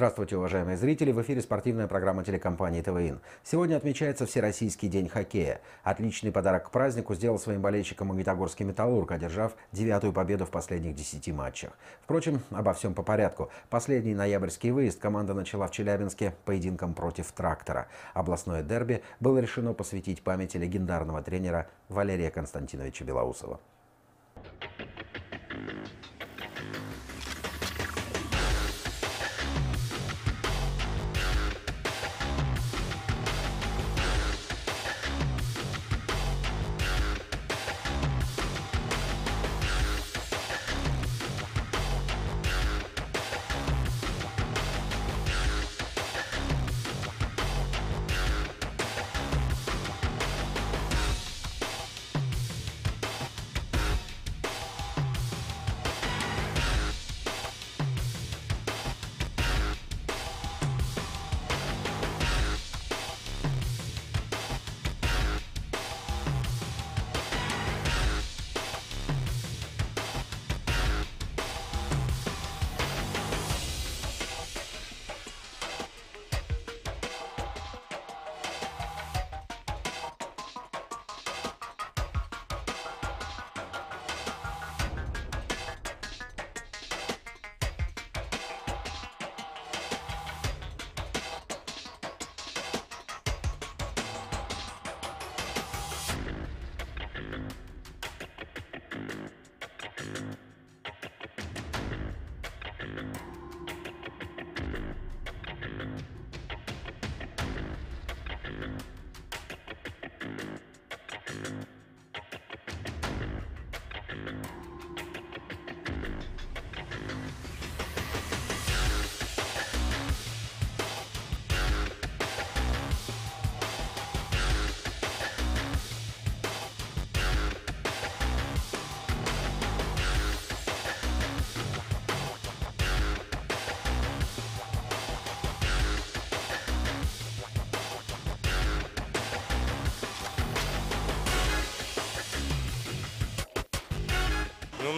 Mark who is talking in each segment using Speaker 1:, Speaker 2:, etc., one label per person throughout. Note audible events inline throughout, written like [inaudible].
Speaker 1: Здравствуйте, уважаемые зрители! В эфире спортивная программа телекомпании ТВИН. Сегодня отмечается Всероссийский день хоккея. Отличный подарок к празднику сделал своим болельщикам Магнитогорский «Металлург», одержав девятую победу в последних десяти матчах. Впрочем, обо всем по порядку. Последний ноябрьский выезд команда начала в Челябинске поединком против «Трактора». Областное дерби было решено посвятить памяти легендарного тренера Валерия Константиновича Белоусова.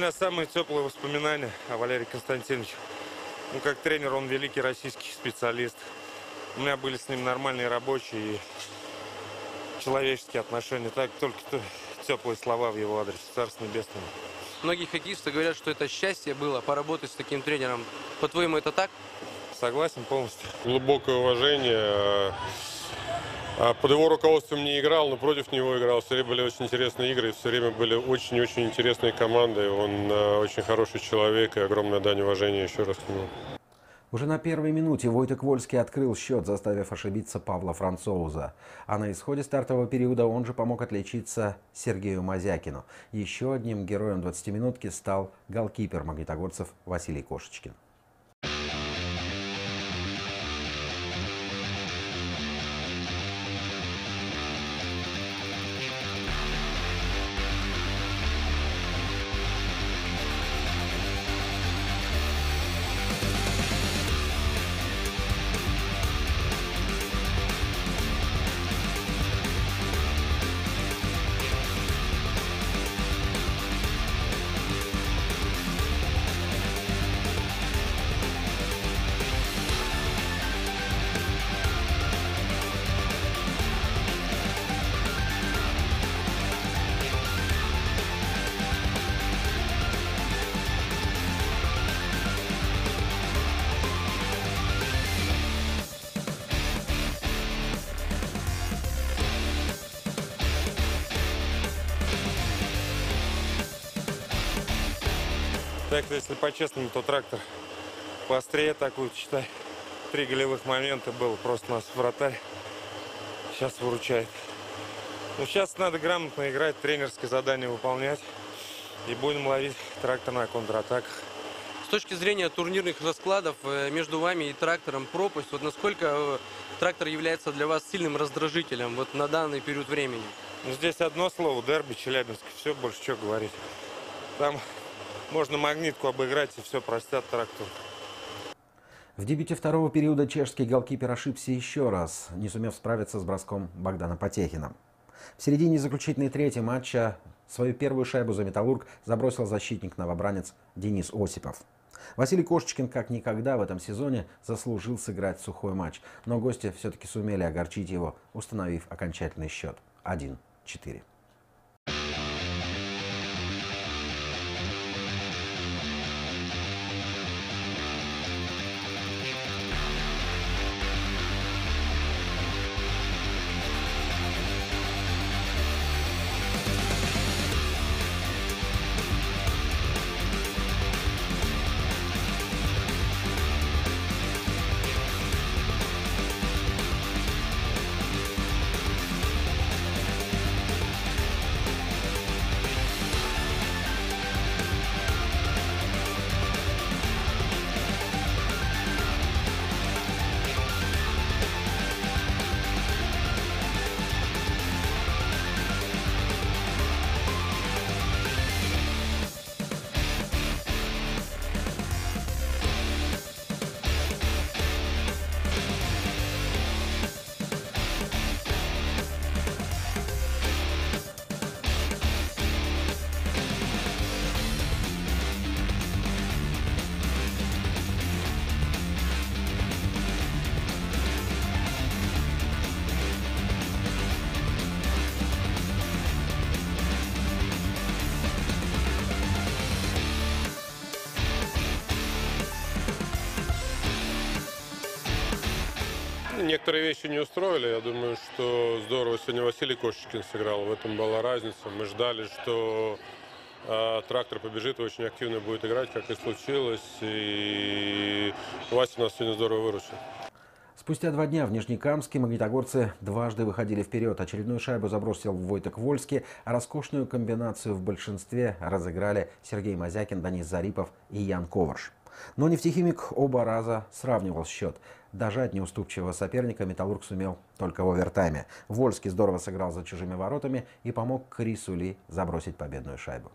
Speaker 2: Меня самые теплые воспоминания о Валерии Константиновиче. Ну, как тренер, он великий российский специалист. У меня были с ним нормальные рабочие и человеческие отношения. Так только то- теплые слова в его адрес. Царство небесное.
Speaker 3: Многие хоккеисты говорят, что это счастье было поработать с таким тренером. По-твоему, это так?
Speaker 2: Согласен полностью.
Speaker 4: глубокое уважение. А Под его руководством не играл, но против него играл. Все время были очень интересные игры, все время были очень-очень интересные команды. Он э, очень хороший человек и огромное дань уважения еще раз к нему.
Speaker 1: Уже на первой минуте Войтек Вольский открыл счет, заставив ошибиться Павла Францоуза. А на исходе стартового периода он же помог отличиться Сергею Мазякину. Еще одним героем 20-минутки стал голкипер магнитогорцев Василий Кошечкин.
Speaker 2: Так, если по-честному, то трактор поострее такую, считай. Три голевых момента было, просто нас вратарь сейчас выручает. Ну, сейчас надо грамотно играть, тренерское задание выполнять. И будем ловить трактор на контратаках.
Speaker 3: С точки зрения турнирных раскладов э, между вами и трактором пропасть, вот насколько э, трактор является для вас сильным раздражителем вот на данный период времени?
Speaker 2: Ну, здесь одно слово, дерби, Челябинск. Все, больше что говорить. Там можно магнитку обыграть и все простят трактор.
Speaker 1: В дебюте второго периода чешский голкипер ошибся еще раз, не сумев справиться с броском Богдана Потехина. В середине заключительной трети матча свою первую шайбу за «Металлург» забросил защитник-новобранец Денис Осипов. Василий Кошечкин как никогда в этом сезоне заслужил сыграть сухой матч, но гости все-таки сумели огорчить его, установив окончательный счет 1-4.
Speaker 5: Некоторые вещи не устроили. Я думаю, что здорово сегодня Василий Кошечкин сыграл. В этом была разница. Мы ждали, что э, трактор побежит и очень активно будет играть, как и случилось. И Вася нас сегодня здорово выручил.
Speaker 1: Спустя два дня в Нижнекамске магнитогорцы дважды выходили вперед. Очередную шайбу забросил Войток Вольский, а роскошную комбинацию в большинстве разыграли Сергей Мазякин, Данис Зарипов и Ян Коварш. Но нефтехимик оба раза сравнивал счет. Дожать неуступчивого соперника «Металлург» сумел только в овертайме. Вольский здорово сыграл за чужими воротами и помог Крису Ли забросить победную шайбу.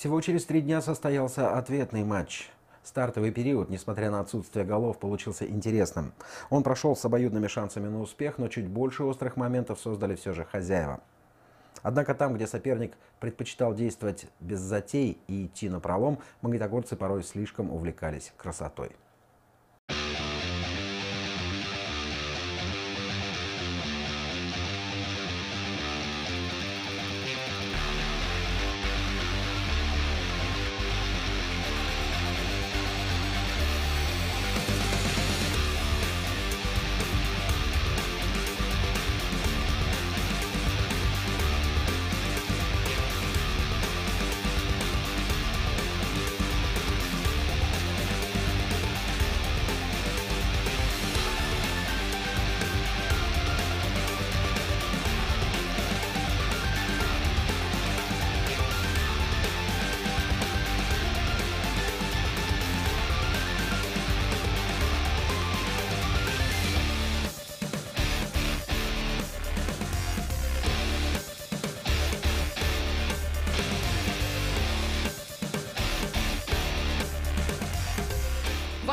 Speaker 1: Всего через три дня состоялся ответный матч. Стартовый период, несмотря на отсутствие голов, получился интересным. Он прошел с обоюдными шансами на успех, но чуть больше острых моментов создали все же хозяева. Однако там, где соперник предпочитал действовать без затей и идти на пролом, магнитогорцы порой слишком увлекались красотой.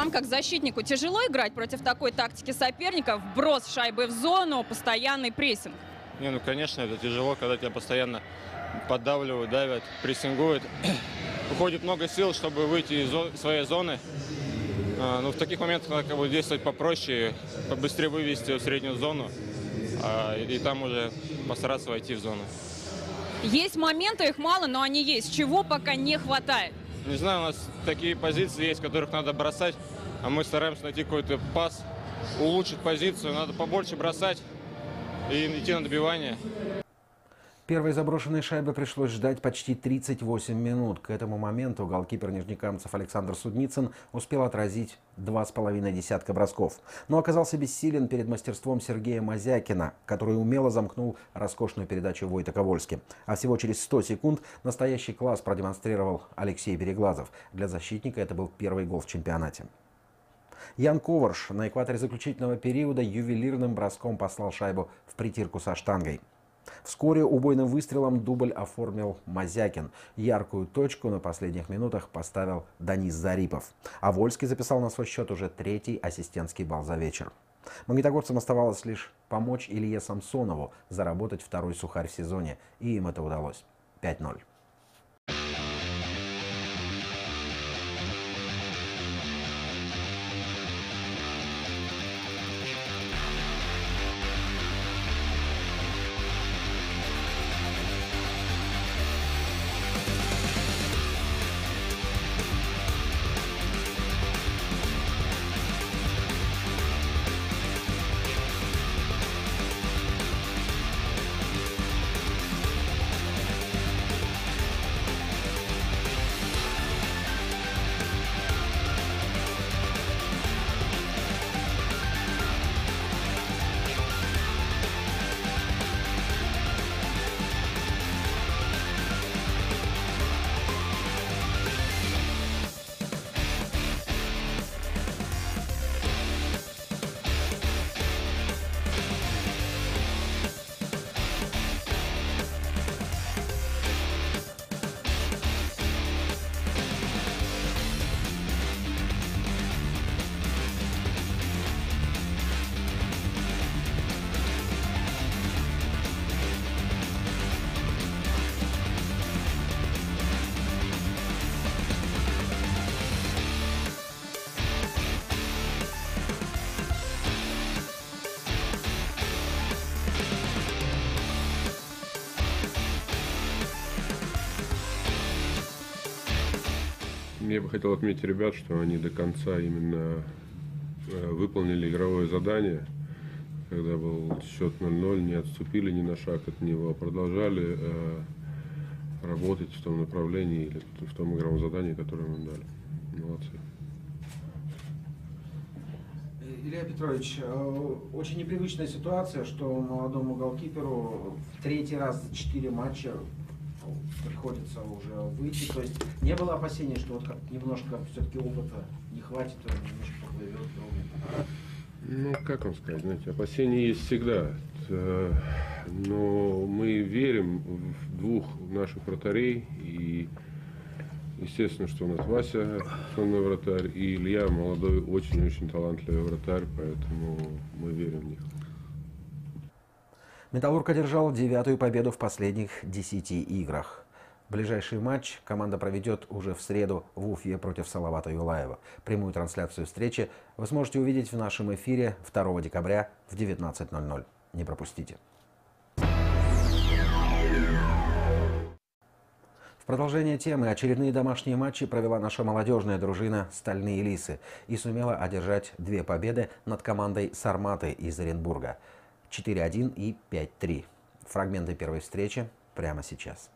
Speaker 6: Вам, как защитнику, тяжело играть против такой тактики соперника? Вброс шайбы в зону, постоянный прессинг.
Speaker 7: Не, ну конечно, это тяжело, когда тебя постоянно поддавливают, давят, прессингуют. [clears throat] Уходит много сил, чтобы выйти из зо- своей зоны. А, ну, в таких моментах надо как бы действовать попроще, побыстрее вывести в среднюю зону, а, и там уже постараться войти в зону.
Speaker 6: Есть моменты, их мало, но они есть. Чего пока не хватает?
Speaker 7: Не знаю, у нас такие позиции есть, которых надо бросать, а мы стараемся найти какой-то пас, улучшить позицию, надо побольше бросать и идти на добивание.
Speaker 1: Первой заброшенной шайбы пришлось ждать почти 38 минут. К этому моменту голкипер нижнекамцев Александр Судницын успел отразить два с половиной десятка бросков. Но оказался бессилен перед мастерством Сергея Мазякина, который умело замкнул роскошную передачу Войта Ковольски. А всего через 100 секунд настоящий класс продемонстрировал Алексей Береглазов. Для защитника это был первый гол в чемпионате. Ян Коварш на экваторе заключительного периода ювелирным броском послал шайбу в притирку со штангой. Вскоре убойным выстрелом дубль оформил Мазякин. Яркую точку на последних минутах поставил Данис Зарипов. А Вольский записал на свой счет уже третий ассистентский балл за вечер. Магнитогорцам оставалось лишь помочь Илье Самсонову заработать второй сухарь в сезоне. И им это удалось. 5-0.
Speaker 4: Я бы хотел отметить ребят, что они до конца именно э, выполнили игровое задание. Когда был счет 0-0, не отступили ни на шаг от него, а продолжали э, работать в том направлении или в том игровом задании, которое мы дали. Молодцы.
Speaker 1: Илья Петрович, э, очень непривычная ситуация, что молодому голкиперу в третий раз за четыре матча приходится уже выйти. То есть не было опасений, что вот как немножко все-таки опыта не хватит, он немножко поплывет.
Speaker 4: Ну, как вам сказать, знаете, опасения есть всегда. Э, Но мы верим в двух наших вратарей и Естественно, что у нас Вася, основной вратарь, и Илья, молодой, очень-очень талантливый вратарь, поэтому мы верим в них.
Speaker 1: «Металлург» одержал девятую победу в последних десяти играх. Ближайший матч команда проведет уже в среду в Уфе против Салавата Юлаева. Прямую трансляцию встречи вы сможете увидеть в нашем эфире 2 декабря в 19.00. Не пропустите. В продолжение темы очередные домашние матчи провела наша молодежная дружина «Стальные лисы» и сумела одержать две победы над командой «Сарматы» из Оренбурга – 4-1 и 5-3. Фрагменты первой встречи прямо сейчас.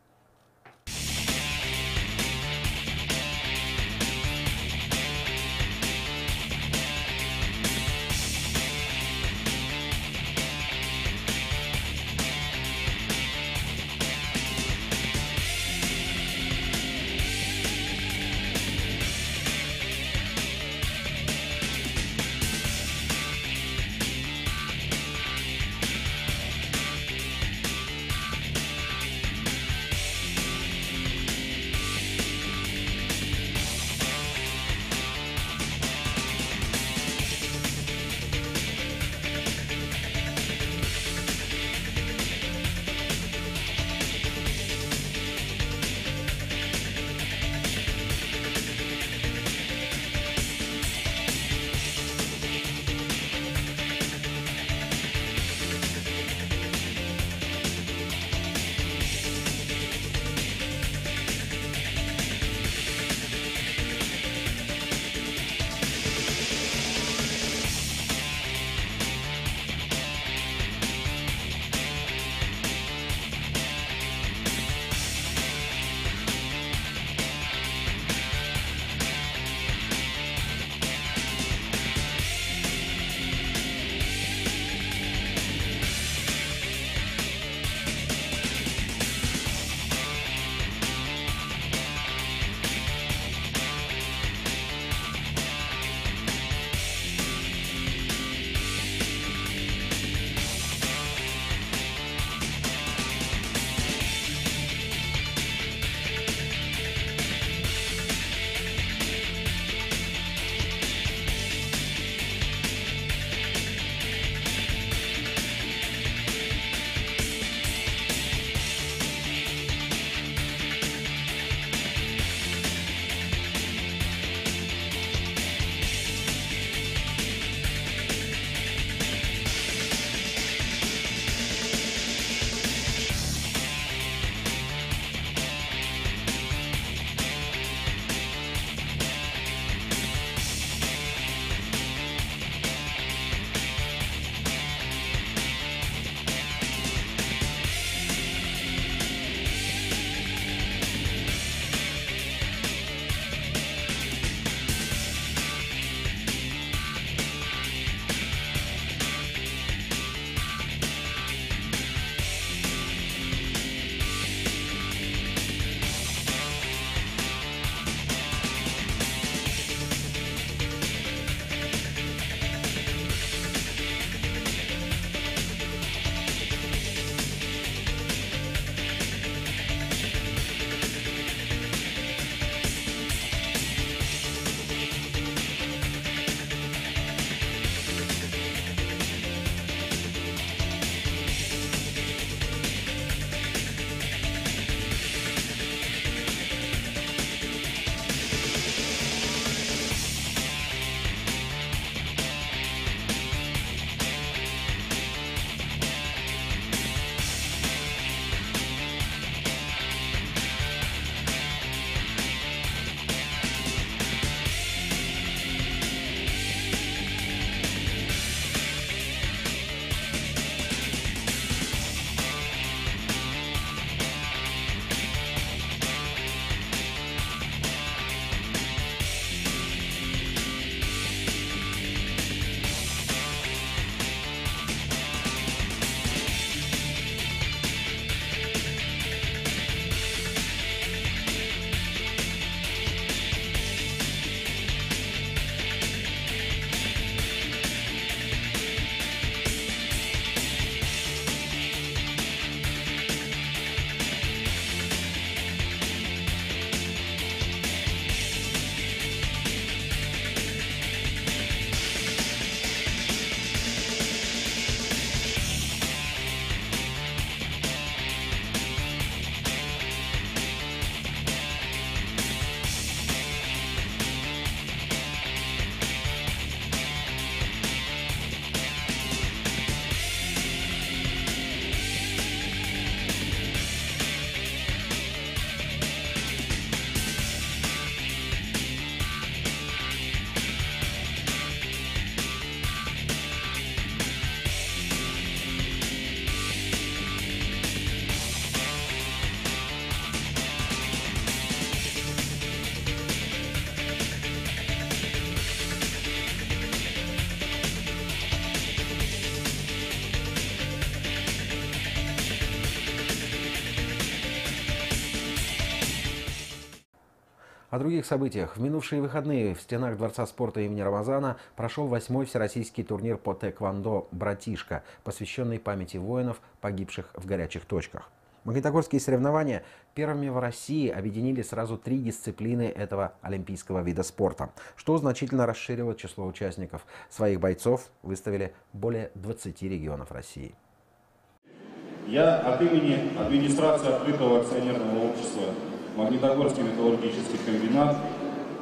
Speaker 1: Других событиях. В минувшие выходные в стенах Дворца спорта имени Рамазана прошел восьмой всероссийский турнир по тэквондо «Братишка», посвященный памяти воинов, погибших в горячих точках. Магнитогорские соревнования первыми в России объединили сразу три дисциплины этого олимпийского вида спорта, что значительно расширило число участников. Своих бойцов выставили более 20 регионов России.
Speaker 8: Я от имени администрации открытого акционерного общества Магнитогорский металлургический комбинат.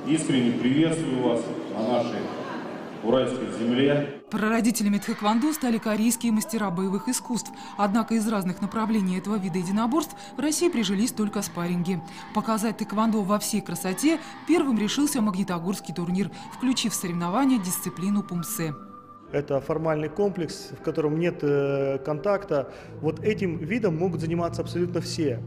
Speaker 8: Искренне приветствую вас на нашей уральской земле.
Speaker 9: Прародителями тхэквондо стали корейские мастера боевых искусств. Однако из разных направлений этого вида единоборств в России прижились только спарринги. Показать тхэквондо во всей красоте первым решился магнитогорский турнир, включив в соревнования дисциплину пумсе.
Speaker 10: Это формальный комплекс, в котором нет э, контакта. Вот этим видом могут заниматься абсолютно все.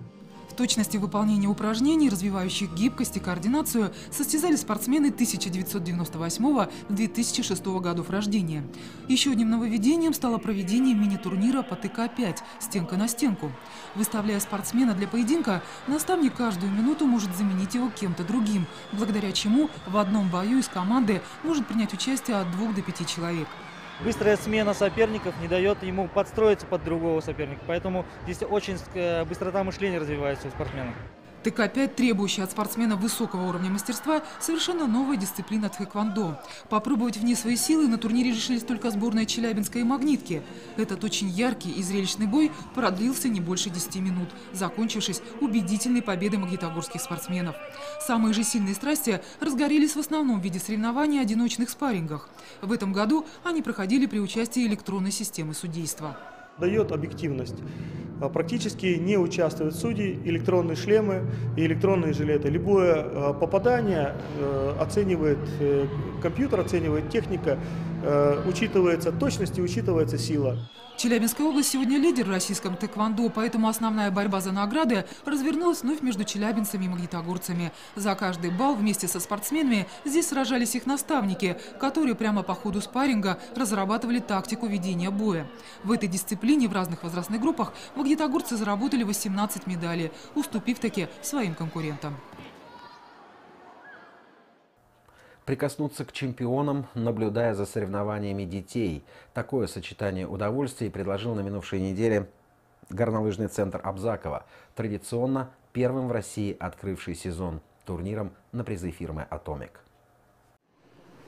Speaker 9: В точности выполнения упражнений, развивающих гибкость и координацию, состязались спортсмены 1998-2006 годов рождения. Еще одним нововведением стало проведение мини-турнира по ТК-5 «Стенка на стенку». Выставляя спортсмена для поединка, наставник каждую минуту может заменить его кем-то другим, благодаря чему в одном бою из команды может принять участие от двух до пяти человек.
Speaker 11: Быстрая смена соперников не дает ему подстроиться под другого соперника. Поэтому здесь очень э, быстрота мышления развивается у спортсменов.
Speaker 9: ТК-5, требующая от спортсмена высокого уровня мастерства, совершенно новая дисциплина тхэквондо. Попробовать в ней свои силы на турнире решились только сборная Челябинска и Магнитки. Этот очень яркий и зрелищный бой продлился не больше 10 минут, закончившись убедительной победой магнитогорских спортсменов. Самые же сильные страсти разгорелись в основном в виде соревнований одиночных спаррингах. В этом году они проходили при участии электронной системы судейства
Speaker 10: дает объективность. А, практически не участвуют судьи, электронные шлемы и электронные жилеты. Любое а, попадание э, оценивает э, компьютер, оценивает техника, э, учитывается точность и учитывается сила.
Speaker 9: Челябинская область сегодня лидер в российском тэквондо, поэтому основная борьба за награды развернулась вновь между челябинцами и магнитогорцами. За каждый балл вместе со спортсменами здесь сражались их наставники, которые прямо по ходу спарринга разрабатывали тактику ведения боя. В этой дисциплине в разных возрастных группах магнитогорцы заработали 18 медалей, уступив таки своим конкурентам.
Speaker 1: прикоснуться к чемпионам, наблюдая за соревнованиями детей. Такое сочетание удовольствий предложил на минувшей неделе горнолыжный центр Абзакова, традиционно первым в России открывший сезон турниром на призы фирмы «Атомик».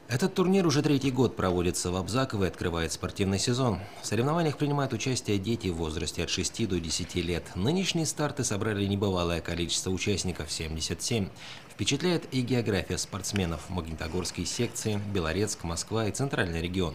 Speaker 12: Этот турнир уже третий год проводится в Абзаково и открывает спортивный сезон. В соревнованиях принимают участие дети в возрасте от 6 до 10 лет. Нынешние старты собрали небывалое количество участников – 77. Впечатляет и география спортсменов – Магнитогорской секции, Белорецк, Москва и Центральный регион.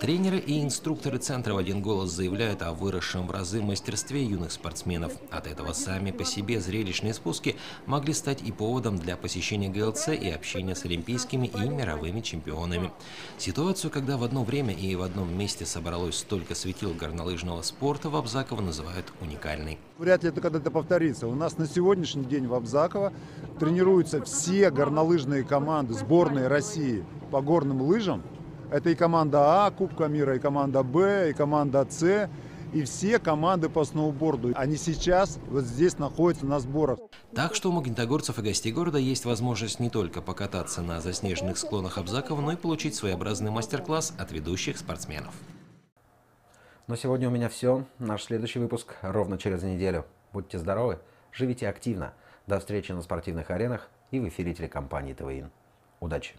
Speaker 12: Тренеры и инструкторы центра в один голос заявляют о выросшем в разы мастерстве юных спортсменов. От этого сами по себе зрелищные спуски могли стать и поводом для посещения ГЛЦ и общения с олимпийскими и мировыми чемпионами. Ситуацию, когда в одно время и в одном месте собралось столько светил горнолыжного спорта в Абзаково называют уникальной.
Speaker 13: Вряд ли это когда-то повторится. У нас на сегодняшний день в Абзаково тренируются все горнолыжные команды сборной России по горным лыжам. Это и команда А Кубка мира, и команда Б, и команда С, и все команды по сноуборду. Они сейчас вот здесь находятся на сборах.
Speaker 12: Так что у магнитогорцев и гостей города есть возможность не только покататься на заснеженных склонах Абзакова, но и получить своеобразный мастер-класс от ведущих спортсменов.
Speaker 1: На сегодня у меня все. Наш следующий выпуск ровно через неделю. Будьте здоровы, живите активно. До встречи на спортивных аренах и в эфире телекомпании ТВИН. Удачи!